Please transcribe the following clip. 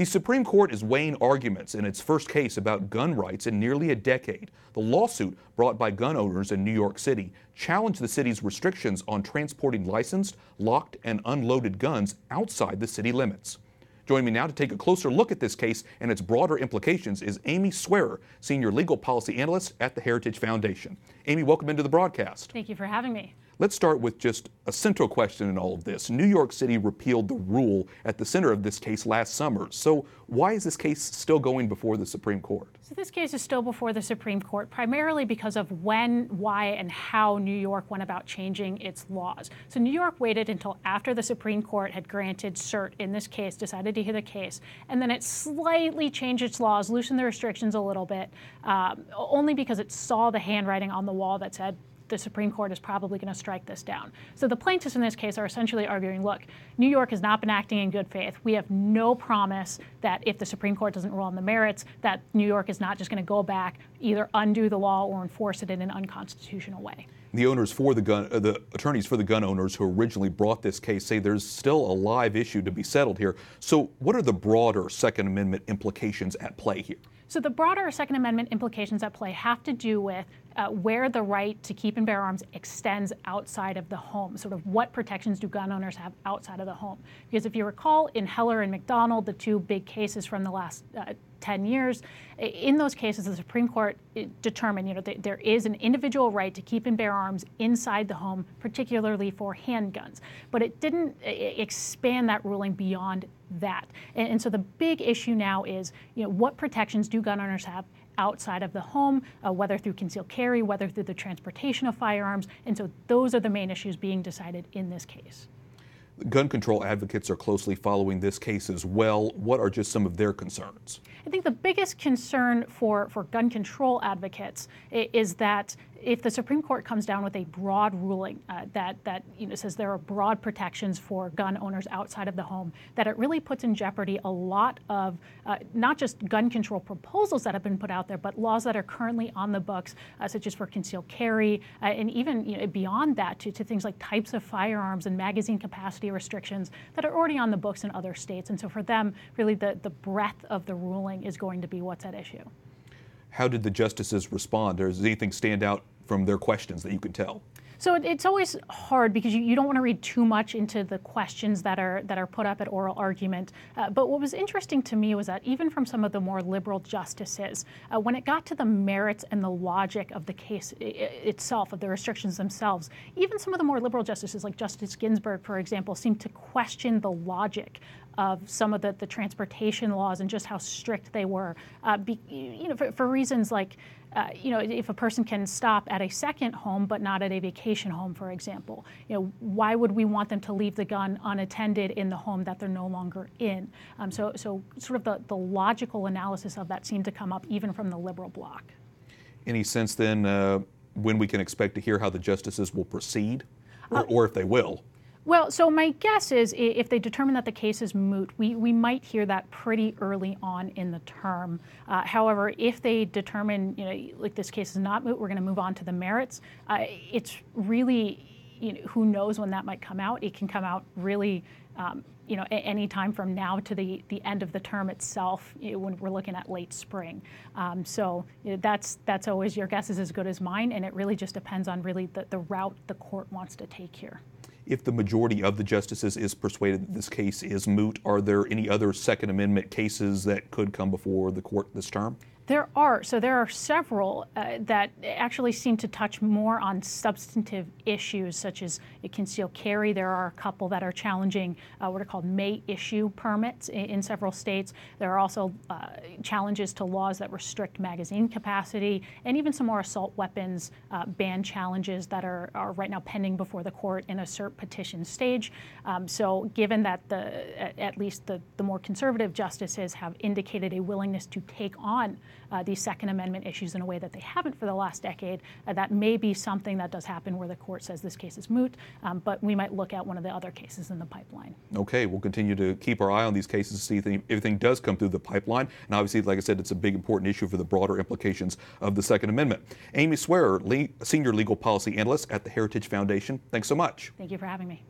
The Supreme Court is weighing arguments in its first case about gun rights in nearly a decade. The lawsuit brought by gun owners in New York City challenged the city's restrictions on transporting licensed, locked, and unloaded guns outside the city limits. Joining me now to take a closer look at this case and its broader implications is Amy Swearer, Senior Legal Policy Analyst at the Heritage Foundation. Amy, welcome into the broadcast. Thank you for having me. Let's start with just a central question in all of this. New York City repealed the rule at the center of this case last summer. So, why is this case still going before the Supreme Court? So, this case is still before the Supreme Court primarily because of when, why, and how New York went about changing its laws. So, New York waited until after the Supreme Court had granted cert in this case, decided to hear the case, and then it slightly changed its laws, loosened the restrictions a little bit, um, only because it saw the handwriting on the wall that said the Supreme Court is probably going to strike this down. So the plaintiffs in this case are essentially arguing look, New York has not been acting in good faith. We have no promise that if the Supreme Court doesn't rule on the merits, that New York is not just going to go back, either undo the law or enforce it in an unconstitutional way. The owners for the gun, uh, the attorneys for the gun owners who originally brought this case say there's still a live issue to be settled here. So, what are the broader Second Amendment implications at play here? So the broader Second Amendment implications at play have to do with uh, where the right to keep and bear arms extends outside of the home. Sort of what protections do gun owners have outside of the home? Because if you recall, in Heller and McDonald, the two big cases from the last uh, 10 years. In those cases, the Supreme Court determined, you know, that there is an individual right to keep and bear arms inside the home, particularly for handguns. But it didn't expand that ruling beyond that. And, and so the big issue now is, you know, what protections do gun owners have outside of the home, uh, whether through concealed carry, whether through the transportation of firearms. And so those are the main issues being decided in this case. Gun control advocates are closely following this case as well. What are just some of their concerns? I think the biggest concern for, for gun control advocates is that if the Supreme Court comes down with a broad ruling uh, that that you know says there are broad protections for gun owners outside of the home, that it really puts in jeopardy a lot of uh, not just gun control proposals that have been put out there, but laws that are currently on the books, uh, such as for concealed carry, uh, and even you know, beyond that to, to things like types of firearms and magazine capacity restrictions that are already on the books in other states. And so for them, really the, the breadth of the ruling is going to be what's at issue. How did the justices respond? Does anything stand out from their questions that you could tell? So it's always hard because you, you don't want to read too much into the questions that are that are put up at oral argument. Uh, but what was interesting to me was that even from some of the more liberal justices, uh, when it got to the merits and the logic of the case itself, of the restrictions themselves, even some of the more liberal justices, like Justice Ginsburg, for example, seemed to question the logic of some of the, the transportation laws and just how strict they were, uh, be, you know, for, for reasons like uh, you know, if a person can stop at a second home but not at a vacation home, for example, you know, why would we want them to leave the gun unattended in the home that they're no longer in? Um, so, so sort of the, the logical analysis of that seemed to come up even from the liberal bloc. Any sense then uh, when we can expect to hear how the justices will proceed, or, uh, or if they will? Well, so my guess is if they determine that the case is moot, we, we might hear that pretty early on in the term. Uh, however, if they determine, you know, like this case is not moot, we're going to move on to the merits. Uh, it's really, you know, who knows when that might come out. It can come out really, um, you know, any time from now to the, the end of the term itself when we're looking at late spring. Um, so you know, that's that's always your guess is as good as mine, and it really just depends on really the, the route the court wants to take here if the majority of the justices is persuaded that this case is moot, are there any other Second Amendment cases that could come before the court this term? There are. So there are several uh, that actually seem to touch more on substantive issues, such as concealed carry. There are a couple that are challenging uh, what are called may issue permits in, in several states. There are also uh, challenges to laws that restrict magazine capacity, and even some more assault weapons uh, ban challenges that are, are right now pending before the court in a cert petition stage. Um, so given that the at least the, the more conservative justices have indicated a willingness to take on these Second Amendment issues in a way that they haven't for the last decade. Uh, that may be something that does happen where the court says this case is moot, um, but we might look at one of the other cases in the pipeline. Okay, we'll continue to keep our eye on these cases to see if everything does come through the pipeline. And obviously, like I said, it's a big important issue for the broader implications of the Second Amendment. Amy Swearer, Senior Legal Policy Analyst at the Heritage Foundation, thanks so much. Thank you for having me.